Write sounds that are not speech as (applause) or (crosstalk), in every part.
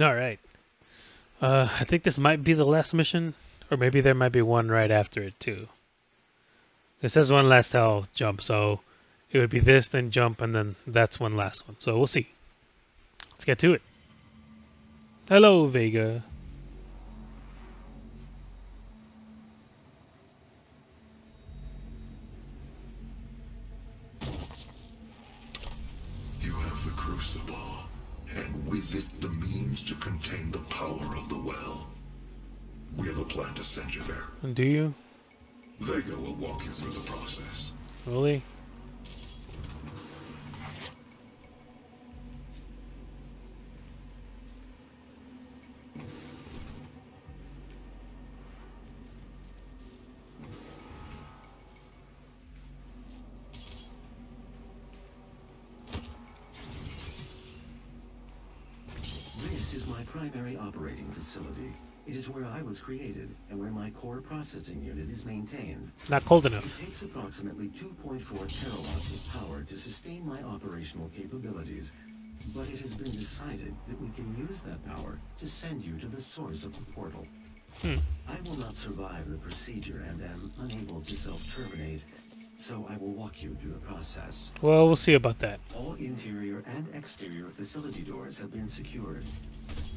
All right. Uh, I think this might be the last mission, or maybe there might be one right after it too. It says one last hell jump, so it would be this, then jump, and then that's one last one. So we'll see. Let's get to it. Hello, Vega. This is my primary operating facility. It is where I was created and where my core processing unit is maintained. Not cold enough. It takes approximately 2.4 terawatts of power to sustain my operational capabilities, but it has been decided that we can use that power to send you to the source of the portal. Hmm. I will not survive the procedure and am unable to self-terminate, so I will walk you through the process. Well, we'll see about that. All interior and exterior facility doors have been secured.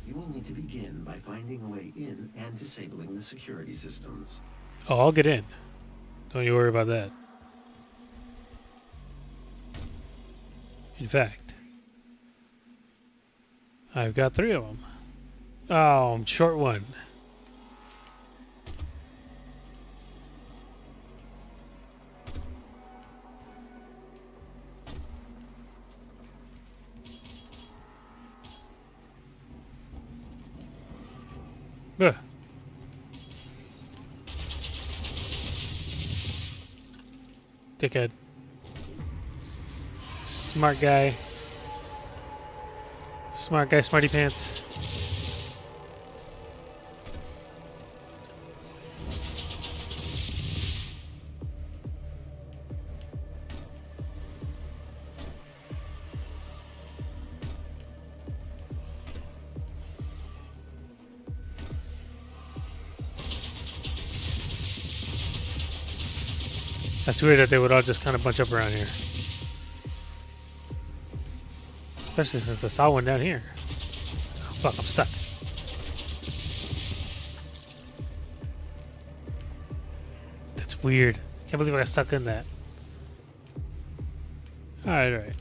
You will need to begin by finding a way in and disabling the security systems. Oh, I'll get in. Don't you worry about that. In fact, I've got three of them. Oh, I'm short one. Ugh. Dickhead. Smart guy. Smart guy, smarty pants. That's weird that they would all just kind of bunch up around here. Especially since I saw one down here. Oh, fuck, I'm stuck. That's weird. Can't believe I got stuck in that. Alright, alright.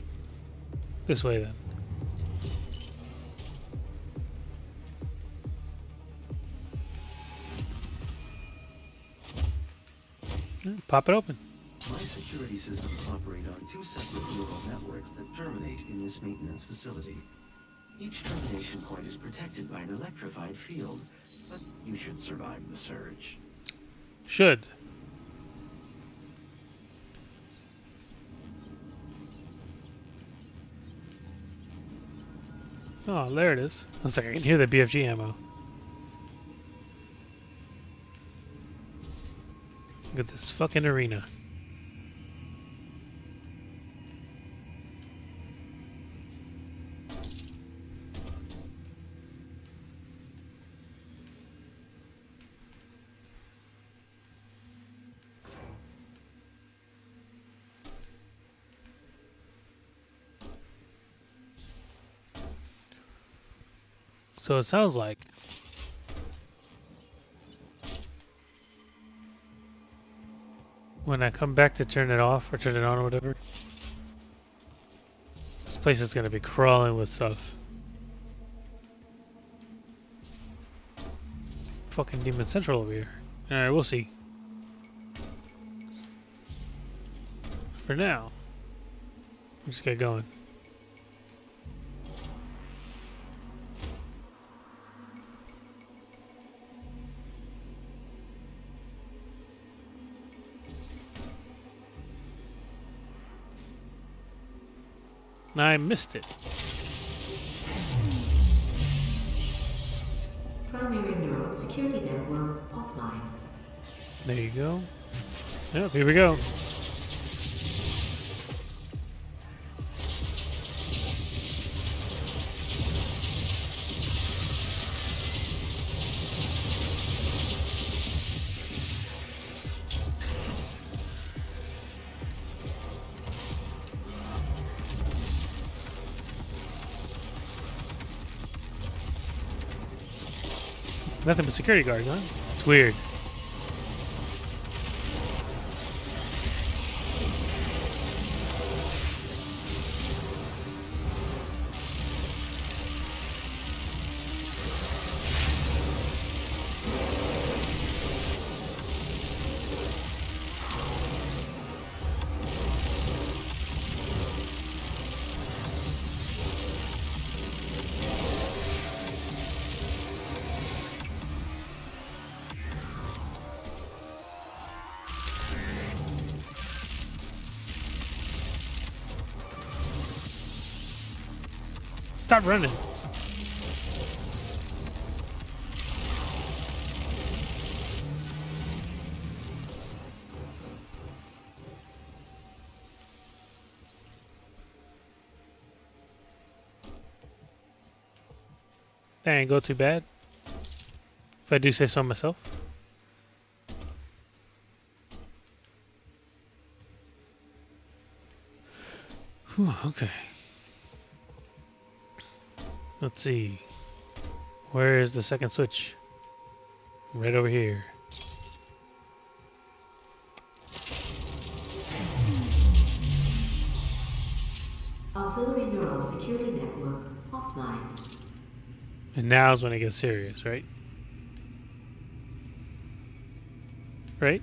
This way then. Hmm, pop it open. My security systems operate on two separate neural networks that terminate in this maintenance facility. Each termination point is protected by an electrified field, but you should survive the surge. Should. Oh, there it is. Looks like I can hear the BFG ammo. Look at this fucking arena. So it sounds like when I come back to turn it off or turn it on or whatever, this place is gonna be crawling with stuff. Fucking Demon Central over here. Alright, we'll see. For now, let's get going. I missed it. Primary neural security network offline. There you go. Yep, here we go. Nothing but security guards, huh? It's weird. Running. That ain't go too bad. If I do say so myself. Whew, okay. Let's see. Where is the second switch? Right over here. Auxiliary neural security network offline. And now's when it gets serious, right? Right?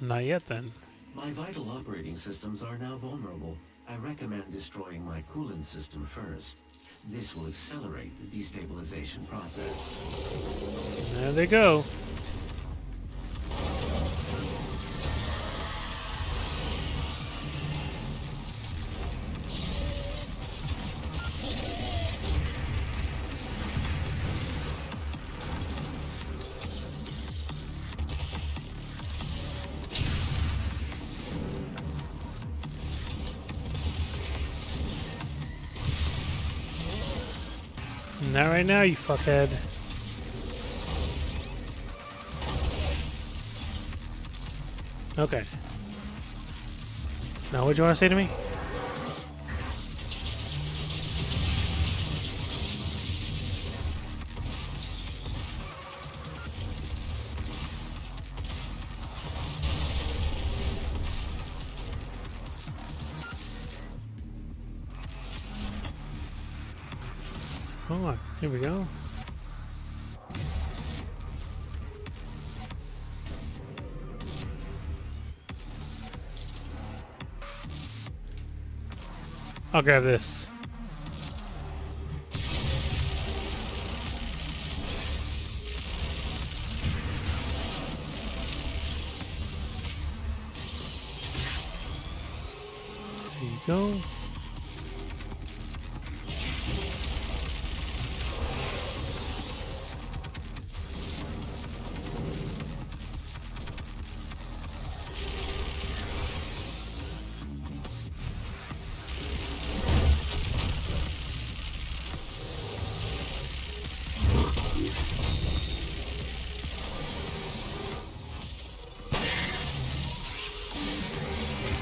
Not yet then. My vital operating systems are now vulnerable. I recommend destroying my coolant system first. This will accelerate the destabilization process. There they go. Right now, you fuckhead. Okay. Now, what do you want to say to me? Here we go. I'll grab this.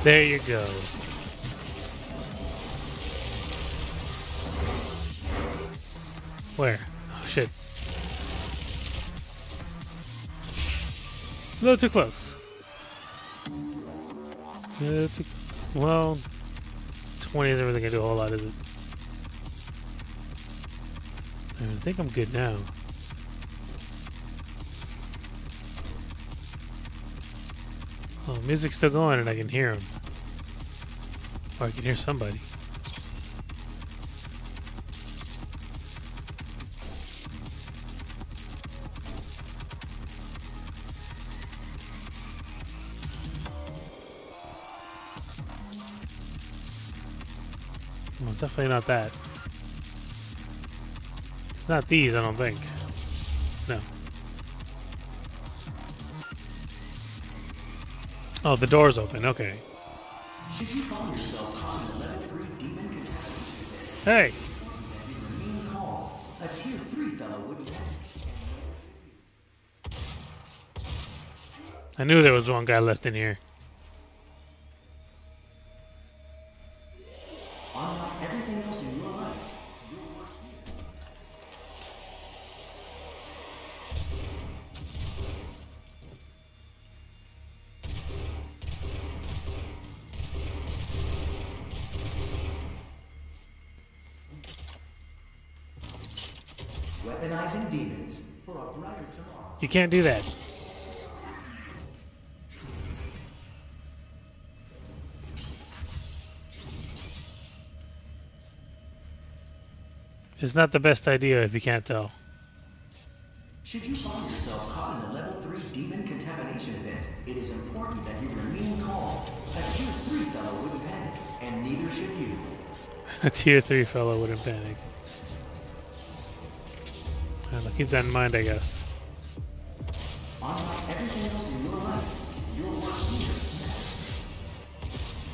There you go. Where? Oh shit. A little too close. Too, well, 20 isn't really gonna do a whole lot, is it? I think I'm good now. Oh, music's still going and I can hear him. Or I can hear somebody. It's definitely not that. It's not these, I don't think. No. Oh, the door's open. Okay. Should you find yourself caught in a level 3 demon catastrophe Hey, today, remain calm. A tier 3 fellow would panic. I knew there was one guy left in here. Can't do that. It's not the best idea if you can't tell. Should you find yourself caught in a level 3 demon contamination event, it is important that you remain calm. A tier 3 fellow wouldn't panic, and neither should you. (laughs) A tier 3 fellow wouldn't panic. I'll keep that in mind, I guess. Everything else in your life, here.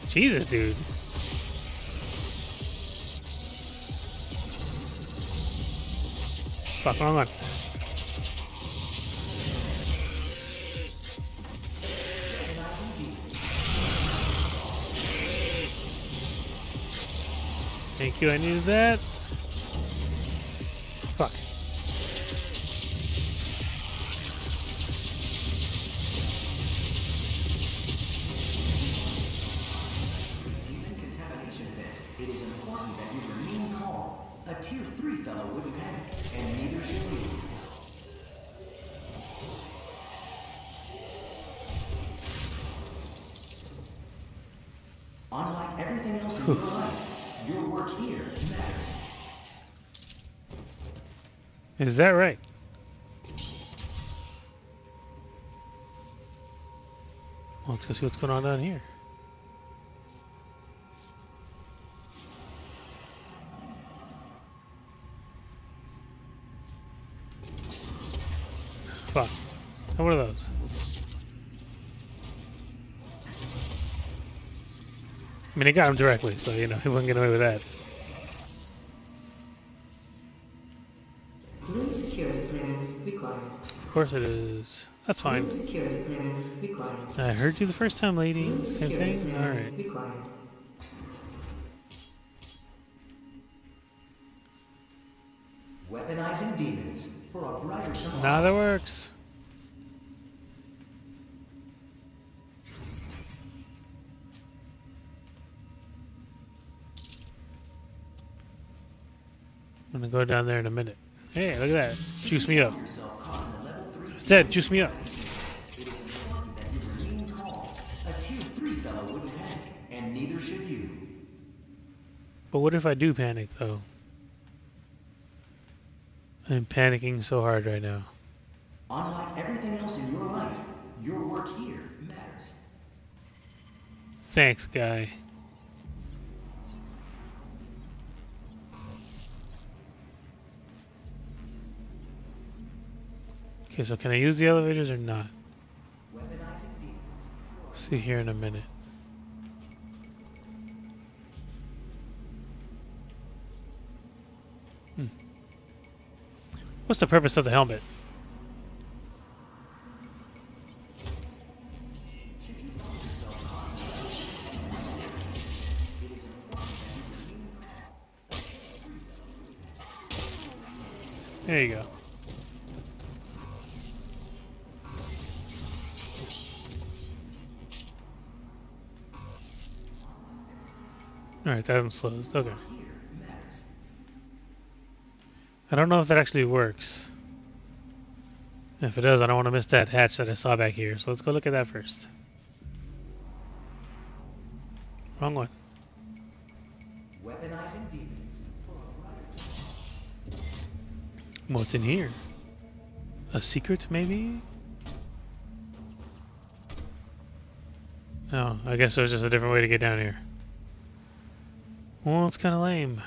Jesus, dude. Fuck, wrong one. Thank you, I needed that. Unlike everything else in your life, your work here matters. Is that right? Well, let's go see what's going on down here. Fuck. What are those? I mean, he got him directly, so, you know, (laughs) he wouldn't get away with that. Blue security clearance required. Of course it is. That's fine. Blue security clearance required. I heard you the first time, lady. Blue Same security thing? clearance Alright. Weaponizing demons for a brighter tomorrow. Now that works. I'm gonna go down there in a minute. Hey, look at that. Juice me up. yourself caught in a level 3 Said, juice me up. It is important that you remain calm. A tier 3 fellow wouldn't panic, and neither should you. But what if I do panic, though? I'm panicking so hard right now. Unlike everything else in your life, your work here matters. Thanks, guy. Okay, so can I use the elevators or not? See here in a minute. Hmm. What's the purpose of the helmet? There you find Alright, that one's closed. Okay. I don't know if that actually works. If it does, I don't want to miss that hatch that I saw back here. So let's go look at that first. Wrong one. Weaponizing demons for a. What's in here? A secret, maybe? Oh, I guess it was just a different way to get down here. Well, it's kind of lame.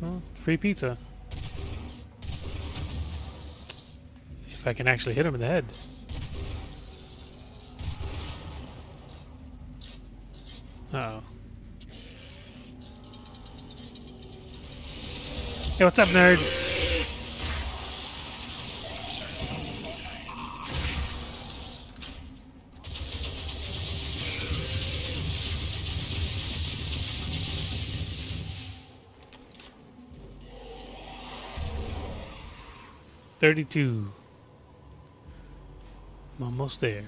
Well, free pizza. If I can actually hit him in the head. Uh oh. Hey, what's up, nerd? Thirty-two. I'm almost there.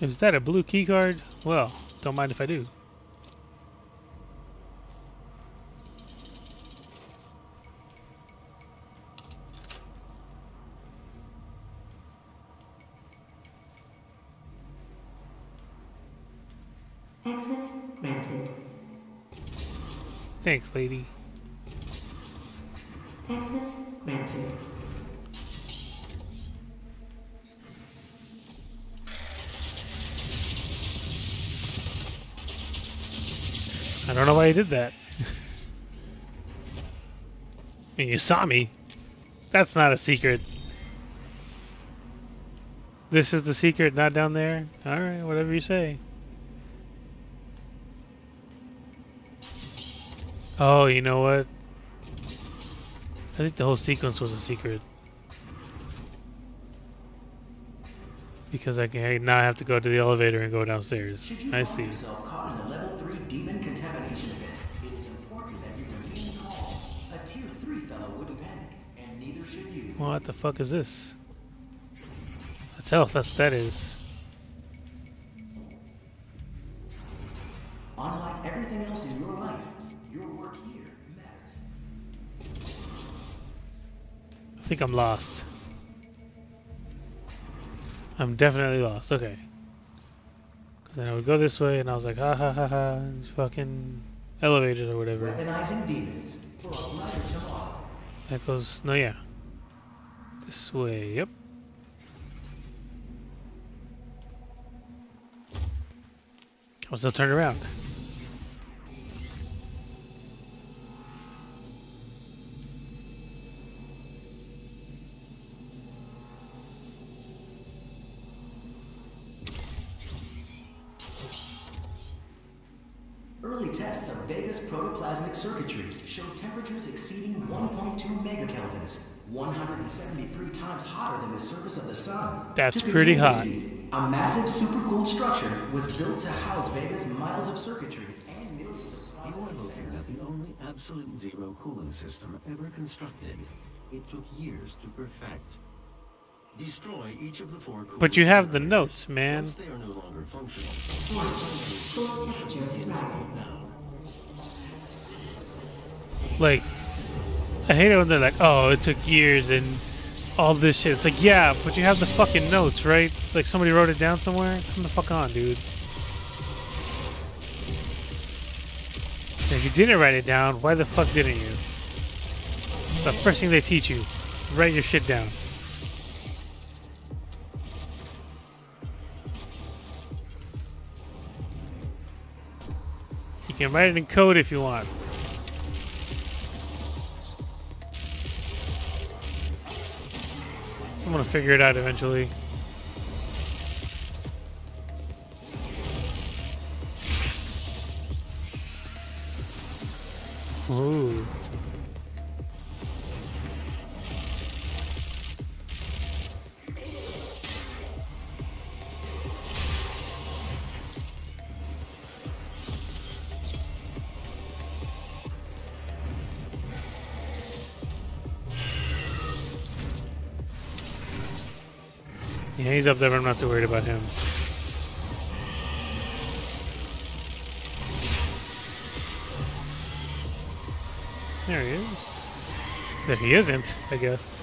Is that a blue key card? Well, don't mind if I do. Access granted. Thanks, lady. Access granted. I don't know why you did that. I (laughs) mean, you saw me. That's not a secret. This is the secret, not down there? Alright, whatever you say. Oh, you know what? I think the whole sequence was a secret. Because I can I now have to go to the elevator and go downstairs. I see. yourself caught in a level 3 demon contamination event, it is important that you remain calm. A tier 3 fellow wouldn't panic, and neither should you. What the fuck is this? That's health, that's what that is. Unlike everything else in your life, I think I'm lost. I'm definitely lost. Okay. Because then I would go this way, and I was like, ha ha ha ha, it's fucking elevators or whatever. Weaponizing demons for a tomorrow. That goes, no, yeah. This way, yep. I'll still turn around. Than the surface of the sun. That's pretty hot. heat, A massive supercooled structure was built to house Vega's miles of circuitry and millions of You are processing looking the only absolute zero cooling system ever constructed. It took years to perfect. Destroy each of the four But you have the notes, man. Once they are no longer functional, Core temperature rising. now. Like, I hate it when they're like, oh, it took years and all this shit. It's like, yeah, but you have the fucking notes, right? Like somebody wrote it down somewhere? Come the fuck on, dude. If you didn't write it down, why the fuck didn't you? The first thing they teach you, write your shit down. You can write it in code if you want. I'm gonna figure it out eventually. Ooh. Yeah, he's up there, but I'm not too worried about him. There he is. There he isn't, I guess.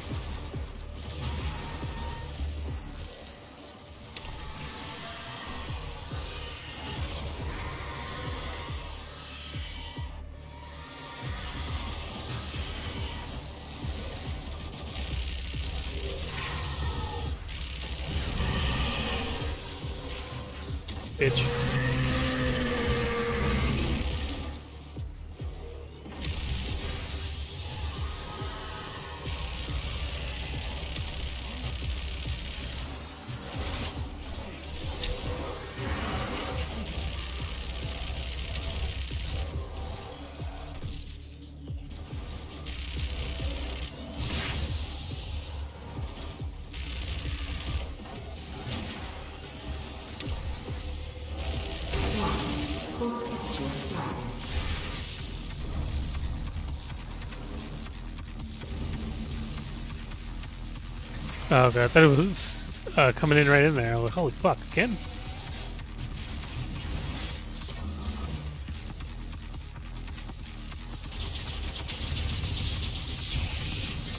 Oh, okay. I thought it was uh, coming in right in there. I was like, holy fuck, again?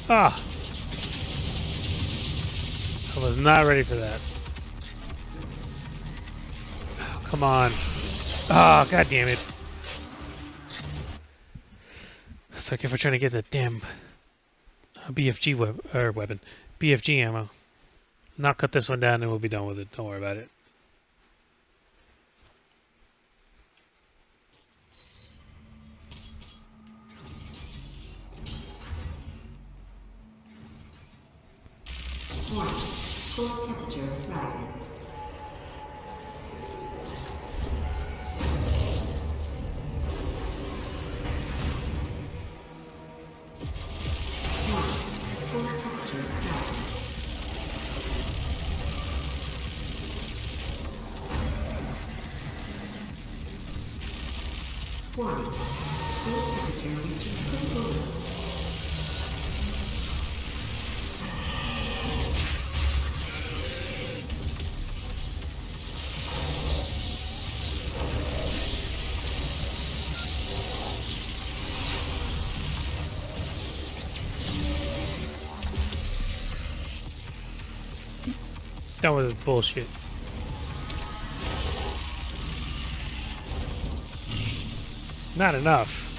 Ah! I was not ready for that. Oh, come on. Ah, oh, god damn it. It's like if we're trying to get the damn BFG web or weapon. BFG ammo. Now cut this one down and we'll be done with it. Don't worry about it. Done with this bullshit. Not enough.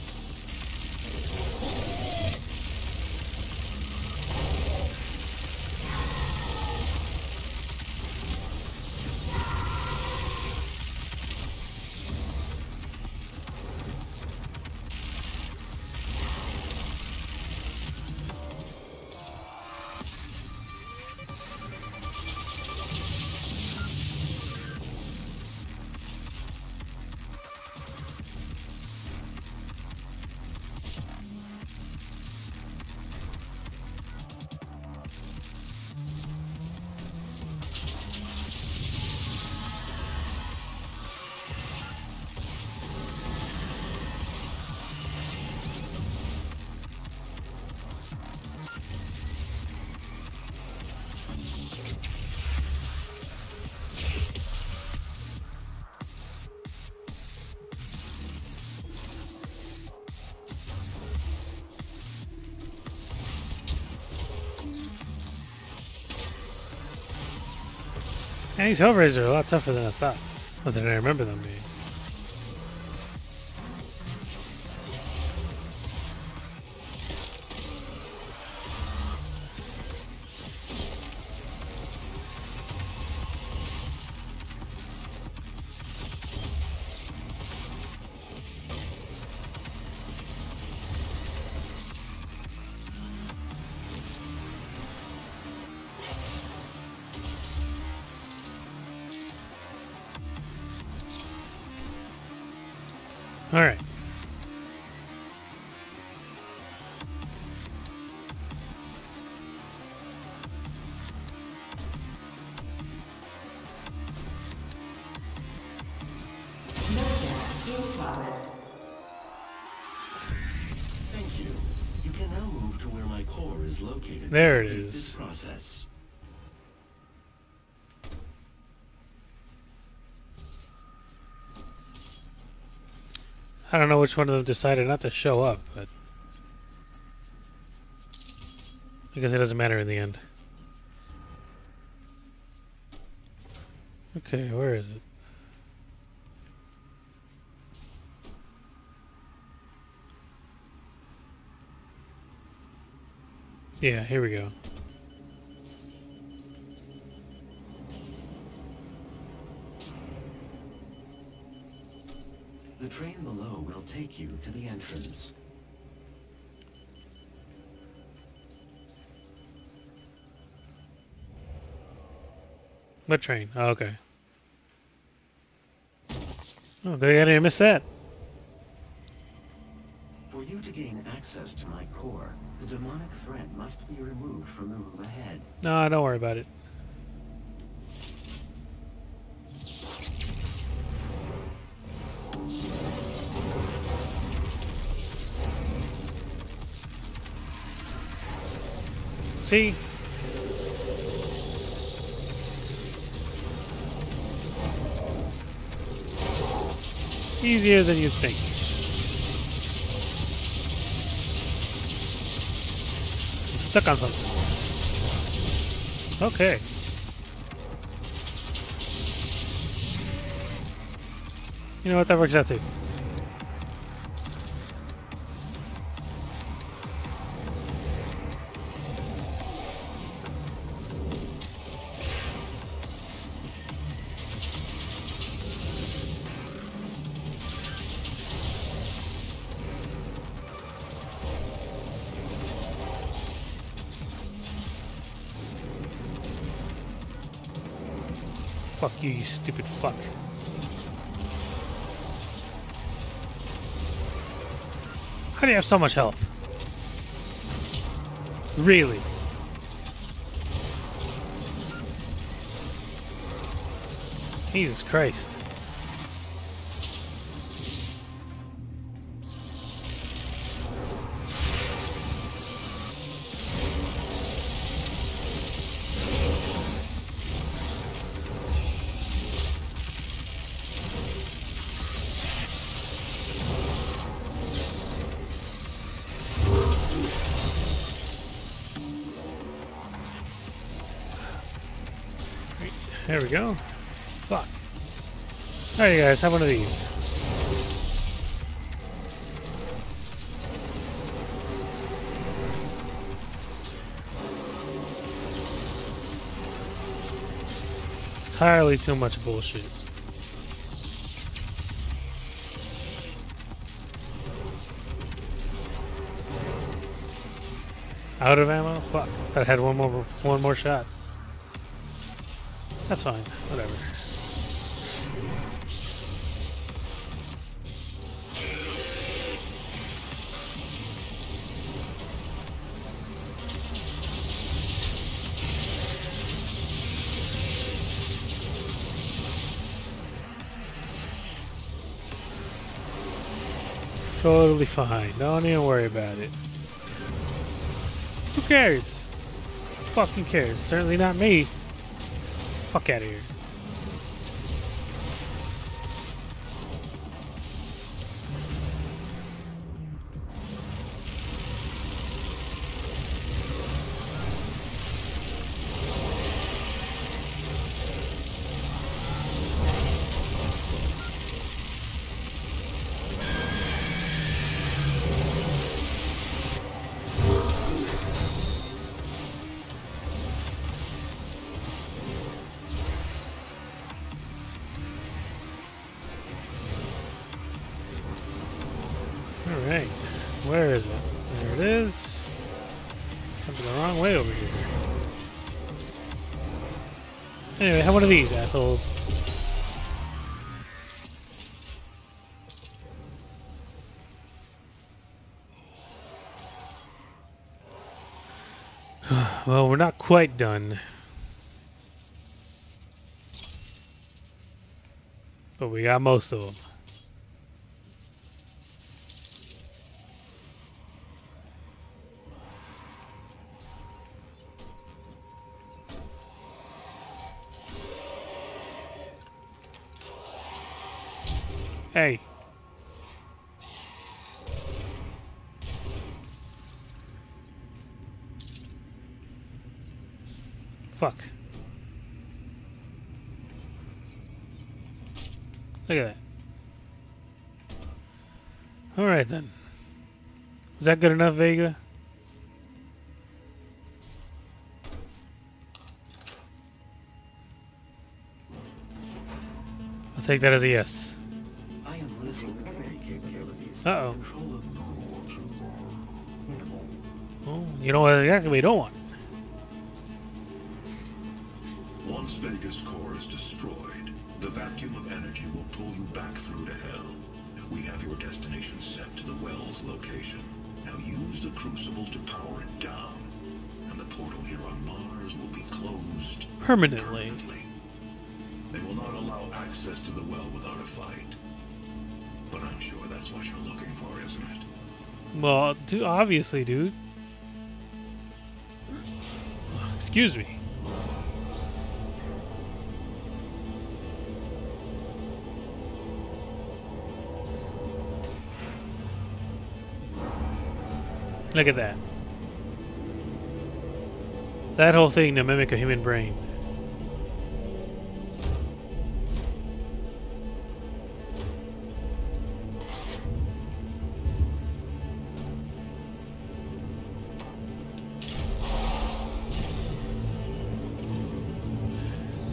And these Hell Razers are a lot tougher than I thought. Or than I remember them being. Is located. There it is. This process. I don't know which one of them decided not to show up, but I guess it doesn't matter in the end. Okay, where is it? Yeah, here we go. The train below will take you to the entrance. What train? Oh, okay. Oh, they didn't miss that. For you to gain access to my core, the demonic threat must be removed from the room ahead. No, don't worry about it. See? Easier than you think. Stuck on something. Okay. You know what? That works out too. Fuck you, you stupid fuck. How do you have so much health? Really? Jesus Christ. There we go. Fuck. Alright, you guys, have one of these. Entirely too much bullshit. Out of ammo? Fuck. I had one more one more shot. That's fine. Whatever. Totally fine. Don't even worry about it. Who cares? Fucking cares. Certainly not me. Fuck out of here. Assholes. (sighs) well, we're not quite done. But we got most of them. Hey. Fuck. Look at that. Alright then. Was that good enough, Vega? I'll take that as a yes. Uh-oh. Oh, you know what exactly we don't want. Once Vega's core is destroyed, the vacuum of energy will pull you back through to hell. We have your destination set to the well's location. Now use the crucible to power it down, and the portal here on Mars will be closed Permanently. permanently. They will not allow access to the well without a fight. But I'm sure that's what you're looking for, isn't it? Well, dude, obviously, dude. Excuse me. Look at that. That whole thing to mimic a human brain.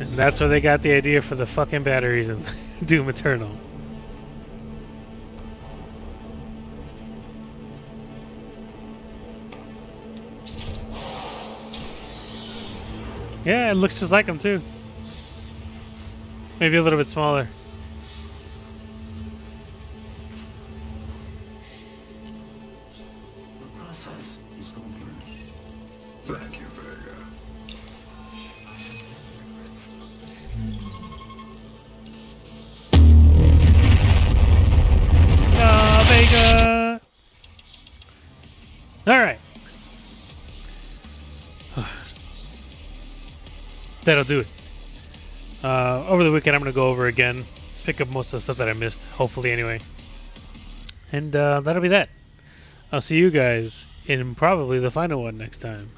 And that's where they got the idea for the fucking batteries in (laughs) Doom Eternal. Yeah, it looks just like them too. Maybe a little bit smaller. That'll do it. Uh, over the weekend, I'm going to go over again, pick up most of the stuff that I missed, hopefully, anyway. And uh, that'll be that. I'll see you guys in probably the final one next time.